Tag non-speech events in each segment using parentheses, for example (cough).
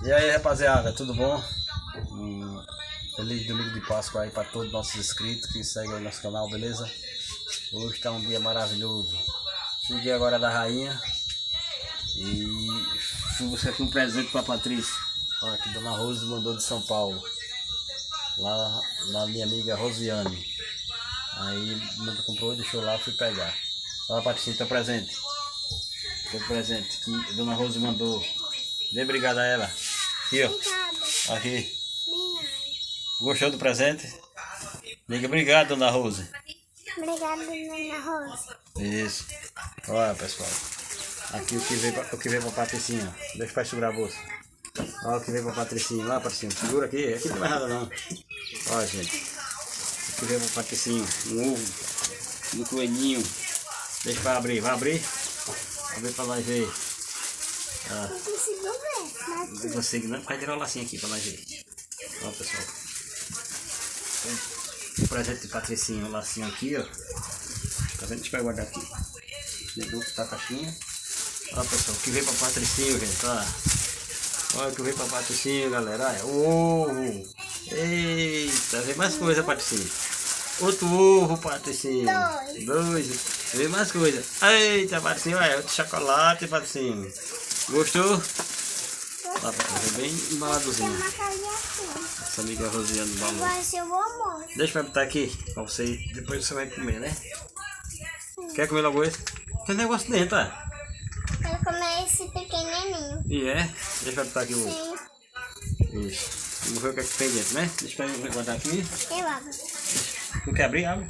E aí, rapaziada, tudo bom? Hum, feliz domingo de Páscoa aí para todos os nossos inscritos que seguem aí nosso canal, beleza? Hoje está um dia maravilhoso. Cheguei agora da rainha e fui buscar aqui um presente para Patrícia. Olha que Dona Rose mandou de São Paulo. Lá na minha amiga Rosiane. Aí comprou, deixou lá, fui pegar. Olha Patrícia, teu presente. Teu presente que Dona Rose mandou. Dê obrigado a ela. Aqui, ó. Obrigada. Aqui. Gostou do presente? Diga obrigado, Dona Rose. Obrigada, Dona Rosa. Isso. Olha, pessoal. Aqui o que veio pra, o que veio pra Patricinha. Deixa o pai segurar a bolsa. Olha o que veio pra Patricinha. Lá, Patricinha. Segura aqui. Aqui não tem mais nada, não. Olha, gente. O que veio pra Patricinha. Um ovo. Um coelhinho. Deixa para abrir. Vai abrir? Abrir pra nós ver. Ah, Não conseguiu ver, mas não consigo não. Vai tirar o lacinho aqui pra nós ver. Olha, pessoal. O presente de Patricinha. O lacinho aqui, ó. Tá vendo? Deixa eu guardar aqui. Dentro tá a caixinha. Olha pessoal, o que veio pra Patricinho, gente. Olha. Olha o que veio pra Patricinho, galera. Olha, o ovo. Eita, vem mais coisa, Patricinho. Outro ovo, Patricinho. Dois. Dois. Vem mais coisa. Eita, Patricinho, olha, outro chocolate, Patricinho. Gostou? Olha, Patricinho, bem embaladozinho. assim. Essa amiga Rosiane do Balão. Vai ser o. Deixa eu botar aqui, pra você, depois você vai comer, né? Quer comer logo esse? Tem negócio dentro, tá? Quero comer esse pequenininho. E é? Deixa eu botar aqui o... Sim, Isso. Vamos ver o que, é que tem dentro, né? Deixa eu botar aqui. eu abro. Não quer abrir? Abre.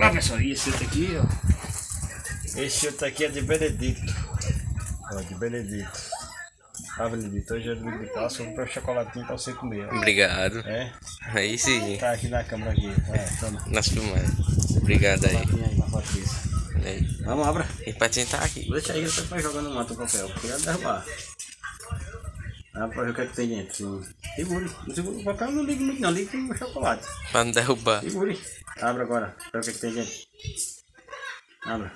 Ó, pessoal, e esse outro aqui, ó. Esse outro aqui é de Benedito. Ó, de Benedito. Ah, Benedito, hoje Páscoa, vou comprar um chocolatinho pra você comer. ó. Obrigado. É? Aí sim, Tá aqui na câmera aqui. É, toma. nas filmagens. Obrigado aí. Chocolatinho aí pra Patrícia. aí. Vamos, abra. E pra tentar aqui. Deixa aí, você vai jogando no mato o papel. Cuidado de derrubar. Ah, pra ver o que, é que tem dentro. Sim. Segure. Não o papel, não ligue muito não. Ligue com o chocolate. Pra não derrubar. Segure. Abra agora. Pra ver o que, é que tem dentro. Abra.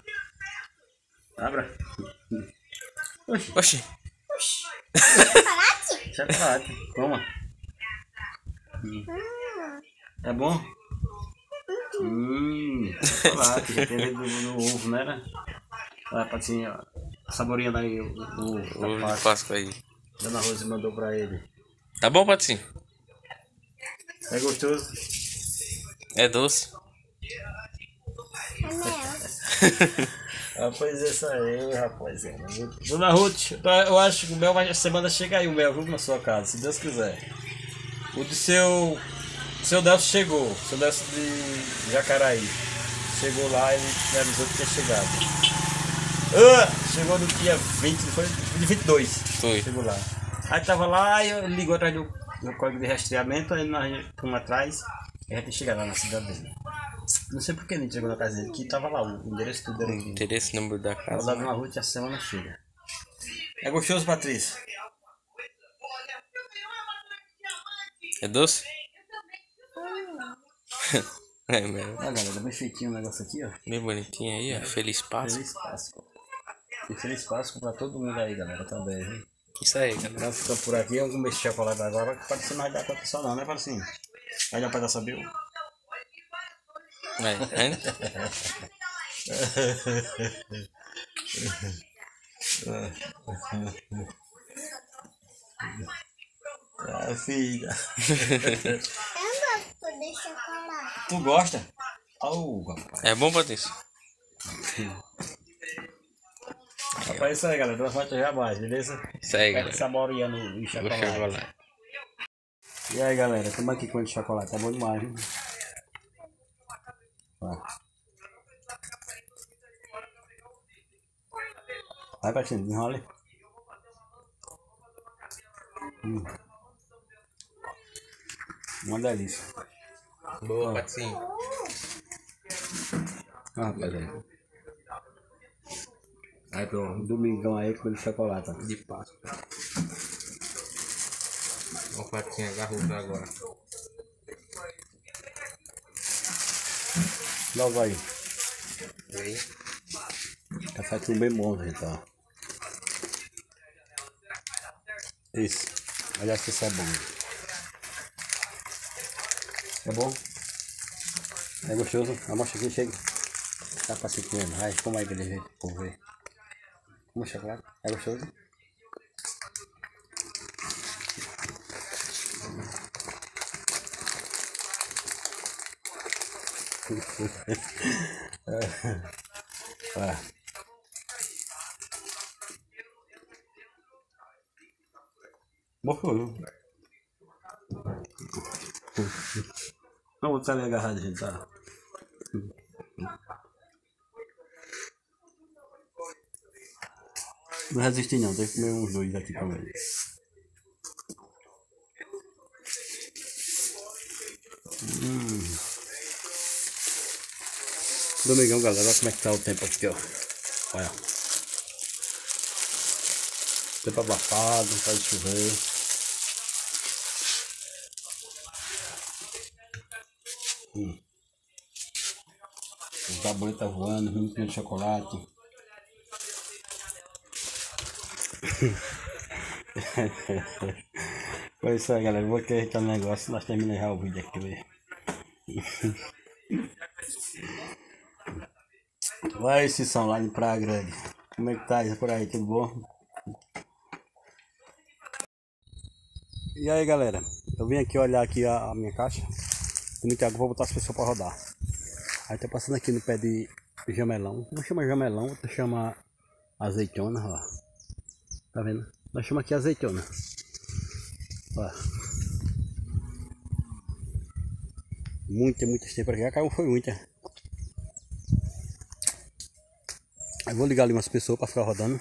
Abra. Oxi, Oxi. Chocolate? chocolate. Toma. Hum, É bom? Hum, chocolate. Já dentro do, do ovo, né? né? Olha, Patinha, ó. Saboreando aí o, o, o Ovo da de Páscoa. Páscoa aí. Dona Rose mandou pra ele. Tá bom, Patinho? É gostoso? É doce? é mel. (laughs) Ah, pois é isso aí, rapaz. é, Dona Ruth, eu acho que o mel vai, essa semana chega aí o mel, viu, na sua casa, se Deus quiser. O do seu. Seu Delcio chegou, seu Delcio de Jacaraí. Chegou lá e me avisou que tinha chegado. Ah, chegou no dia 20, foi de 22. Foi. Chegou lá. Aí tava lá e eu ligou atrás do, do código de rastreamento, aí nós fomos atrás e a gente chegou lá na cidade dele. Não sei por que não chegou na casa dele, que tava lá, o endereço tudo era aqui. Interesse número da casa. dá uma Ruth essa semana chega. É gostoso, Patrícia? É doce? (laughs) é mesmo. Olha, galera, bem feitinho o negócio aqui, ó. Bem bonitinho aí, ó. Feliz Páscoa. Feliz Páscoa. E feliz Páscoa pra todo mundo aí, galera, também, viu? Isso aí, galera. Nós ficamos por aqui, vamos comer esse chocolate agora, que Patrícia não vai dar conta só não, né, Patrícia? Vai dar pra dar saber? Ah, filha. Eu gosto de chocolate. Tu gosta? Oh, rapaz. É bom, Patrícia? Rapaz, é isso aí, galera. Nós vamos já mais, beleza? Isso aí, galera. saboreando o O chocolate. chocolate. E aí, galera, estamos aqui com esse chocolate. Tá bom demais, viu? Vai. Patinho, enrola. Hum. Uma delícia. Boa, Patinho. Ah, rapaziada. Aí, pronto. Domingão aí com chocolate. De Páscoa. Ó, Patinho agarrou agora. Logo aí. Aí? Café tudo bem bom, gente, ó. Isso. Olha se isso é bom. É bom? É gostoso? Amostra aqui, chega. Tá pra se comer. Vai, como é que ele vê? Vou ver. Como chocolate? É gostoso? Olha. Morreu. Não, vou estar ali agarrado, gente, tá? Não resisti não, tem que comer uns dois aqui também. Domingão, galera, olha como é que tá o tempo aqui, ó. Olha. Tempo abafado, não pode chover. Hum. Os babões tá voando, muito de chocolate. (laughs) Foi isso aí, galera. Vou aqui o negócio. Nós terminamos o vídeo aqui. (laughs) Vai som lá de Praia Grande. Como é que tá isso por aí? Tudo bom? E aí, galera? Eu vim aqui olhar aqui a, a minha caixa. Tem muita água, vou botar as pessoas pra rodar. Aí tô passando aqui no pé de jamelão. Um chama jamelão, outro chama azeitona, ó. Tá vendo? Nós chamamos aqui azeitona. Ó. Muita, muita tempo aqui. A caiu foi muita. Aí vou ligar ali umas pessoas para ficar rodando.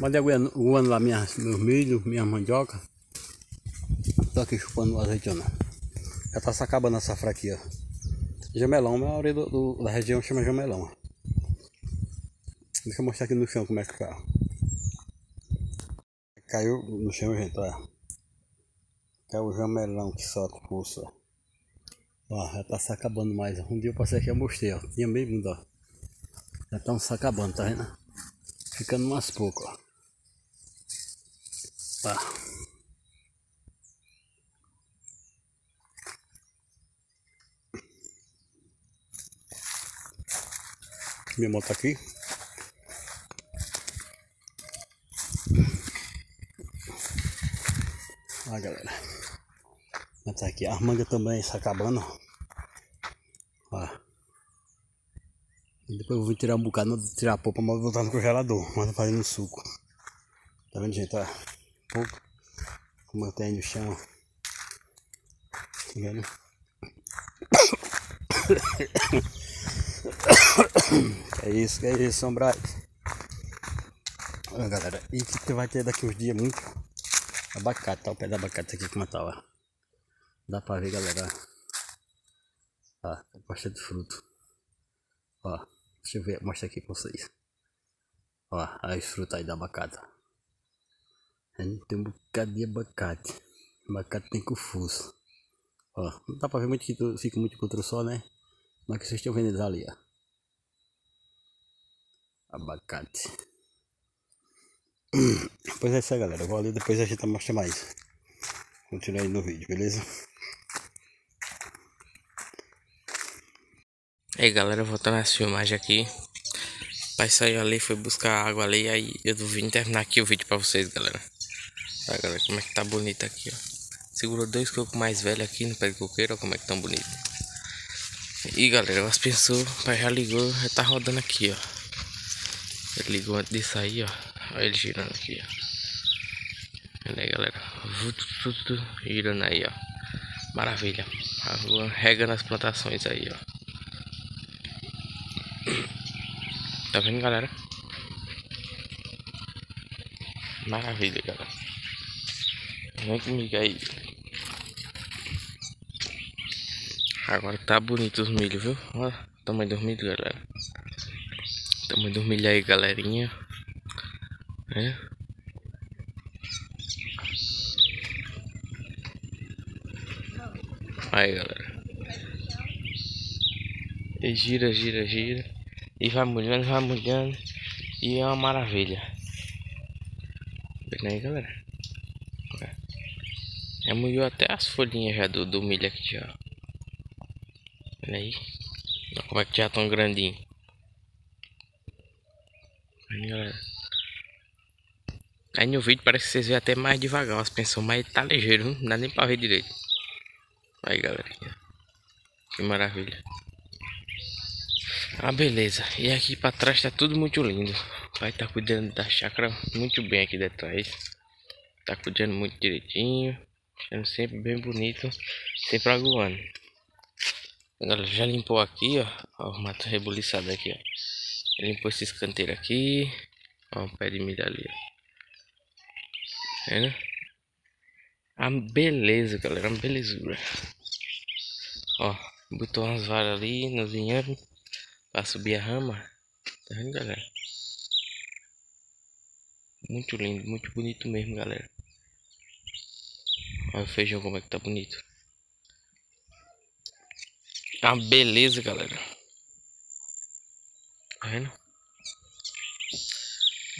Mandei aguando lá minha, meus milho, minha mandioca. Tô aqui chupando azeitona. Já tá se acabando a safra aqui, ó. Jamelão, a maioria do, do, da região chama jamelão. Deixa eu mostrar aqui no chão como é que tá. Caiu no chão, gente, olha. Caiu o jamelão que solta o pulso. Ó, já tá se acabando mais. Um dia eu passei aqui e mostrei, ó. Tinha meio mundo, ó. Já estão se acabando, tá vendo? Ficando umas poucas, ó. Ó. Minha moto tá aqui. Ó, galera. Já tá aqui. A manga também se acabando. Ó. E depois eu vou tirar um bocado, tirar a polpa, mas vou botar no congelador. Mas fazendo um suco. Tá vendo, gente? Ó. Pouco. Como no chão. Tá vendo? (coughs) É isso, que é isso, São. Olha, galera. E que vai ter daqui uns dias muito abacate, tá? O pé da abacate aqui como tá. Dá pra ver, galera. Ó, tá bastante fruto. Ó, deixa eu ver, mostrar aqui pra vocês. Ó, as frutas aí da abacate. Tem um bocado de abacate. Abacate tem com fuso. Ó, não dá pra ver muito que fica muito contra sol, né? Mas que vocês estão vendo ali, ó. Abacate. Pois é isso aí, galera. Eu vou ali depois a gente mostra mais. Continua aí no vídeo, beleza? E aí galera, voltando às filmagens aqui. O pai saiu ali, foi buscar água ali. Aí eu vim terminar aqui o vídeo pra vocês, galera. Olha galera, como é que tá bonito aqui, ó. Segurou dois cocos mais velhos aqui no pé de coqueiro, ó, como é que tão bonito. E galera, as pessoas, o pai já ligou, já tá rodando aqui, ó. Ele ligou antes de sair, ó. Olha ele girando aqui, ó. Olha aí, galera. Girando aí, ó. Maravilha. A rua rega nas plantações aí, ó. Tá vendo, galera? Maravilha, galera. Vem comigo aí. Agora tá bonito os milho, viu? Olha o tamanho dos milho, galera. O tamanho dos milho aí, galerinha. É. Aí, galera. E gira, gira, gira. E vai molhando, vai molhando. E é uma maravilha. Vendo aí, galera? Já molhou até as folhinhas já do, do milho aqui já. Olha aí. Olha como é que já tão grandinho. Aí, galera. Aí no vídeo parece que vocês veem até mais devagar as pensões, mas tá ligeiro, não dá nem pra ver direito. Aí, galera. Que maravilha. Ah, beleza. E aqui pra trás tá tudo muito lindo. O pai tá cuidando da chácara muito bem aqui detrás. Tá cuidando muito direitinho. Deixando sempre bem bonito. Sempre aguando. Galera, já limpou aqui, ó. Ó, o mato rebuliçado aqui, ó. Limpou esse escanteiro aqui. Ó, o pé de milho ali, ó. Vendo? Ah, beleza, galera. Uma belezura. Ó, botou umas varas ali no vinhedo. Pra subir a rama. Tá vendo, galera? Muito lindo, muito bonito mesmo, galera. Olha o feijão como é que tá bonito. Ah, beleza, galera. Tá vendo?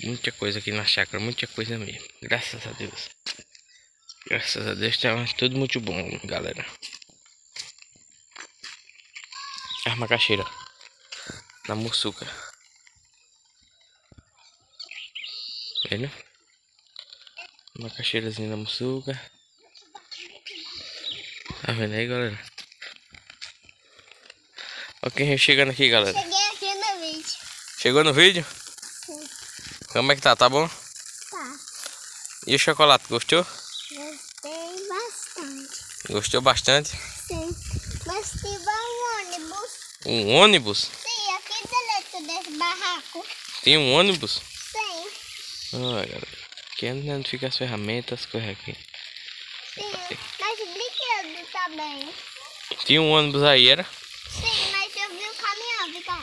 Muita coisa aqui na chácara, muita coisa mesmo. Graças a Deus. Graças a Deus tá tudo muito bom, galera. Arma caixeira. Na muçuca. Vendo? Uma caixeirazinha na muçuca. Tá vendo aí, galera? Olha quem chegando aqui, galera. Cheguei aqui no vídeo. Chegou no vídeo? Sim. Como é que tá? Tá bom? Tá. E o chocolate, gostou? Gostei bastante. Gostou bastante? Sim. Mas tive um ônibus. Um ônibus? Sim, aqui dentro desse barraco. Tem um ônibus? Sim. Galera. Aqui é onde fica as ferramentas, as coisas aqui. Sim. Mas brinquedo também. Tinha um ônibus aí, era? Sim, mas eu vi o caminhão. Vem cá.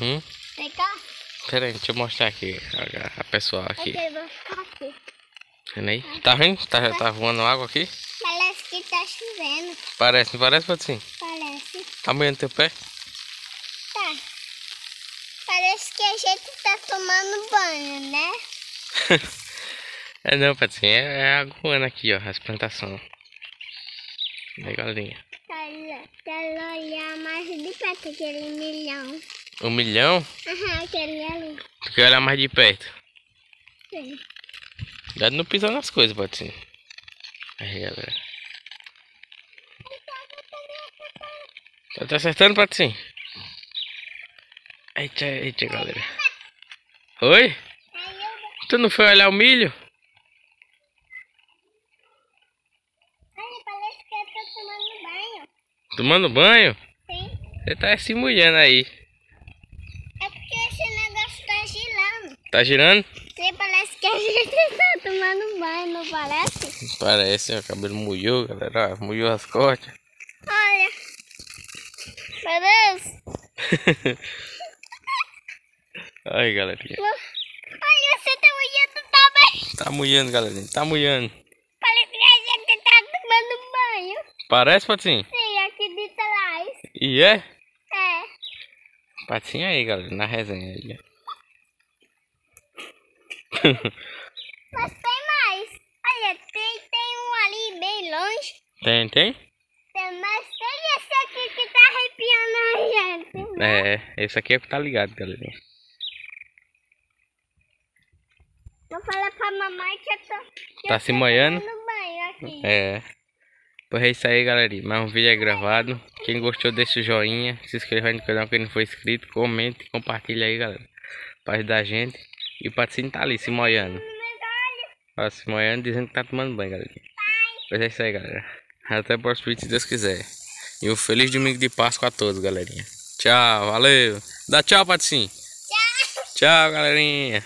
Hum? Vem cá. Pera aí, deixa eu mostrar aqui a, a pessoal aqui. Ok, vou ficar aqui. Vendo aí? Tá vendo? Tá, tá voando água aqui? Parece que tá chovendo. Parece, não parece, Patinho? Parece. Tá molhando teu pé? Tá. Parece que a gente tá tomando banho, né? (laughs) é não, Patinho, é, é aguando aqui, ó, as plantações. Legalinha. Quero olhar mais de perto aquele milhão. Um milhão? Aham, aquele ali. Tu quer olhar mais de perto? Sim. Cuidado não pisar nas coisas, Patinho. Aí, galera. Tá, tá acertando, Patinho? Eita, eita, galera. Oi? Tu não foi olhar o milho? Ai, parece que eu tô tomando banho. Tomando banho? Sim. Você tá se molhando aí. É porque esse negócio tá girando. Tá girando? Sim, parece que a gente (laughs) tá tomando banho, não parece? Parece, o cabelo molhou, galera. Ó, molhou as costas. Olha. Parece. (laughs) Aí, galerinha. Olha, você tá olhando também. Tá molhando, galerinha. Tá molhando. Parece que a gente tá tomando banho. Parece, Patinho? Sim, aqui de trás. E é? É. Patinho aí, galera, na resenha aí. (laughs) Mas tem mais. Olha, tem, tem um ali bem longe. tem, tem? Tem, mas tem esse aqui que tá arrepiando a gente. né? É, esse aqui é o que tá ligado, galerinha. Pra mamãe que eu tô. que Tá se aqui. É. Pois é isso aí, galerinha. Mais um vídeo é gravado. Quem gostou, deixa o joinha. Se inscreva no canal quem não for inscrito. Comente, compartilha aí, galera. Pra ajudar a gente. E o patrocínio tá ali, se molhando. Ó, se molhando, dizendo que tá tomando banho, galerinha. Pois é isso aí, galera. Até o próximo vídeo, se Deus quiser. E um feliz domingo de Páscoa a todos, galerinha. Tchau, valeu. Dá tchau, patrocínio. Tchau. Tchau, galerinha.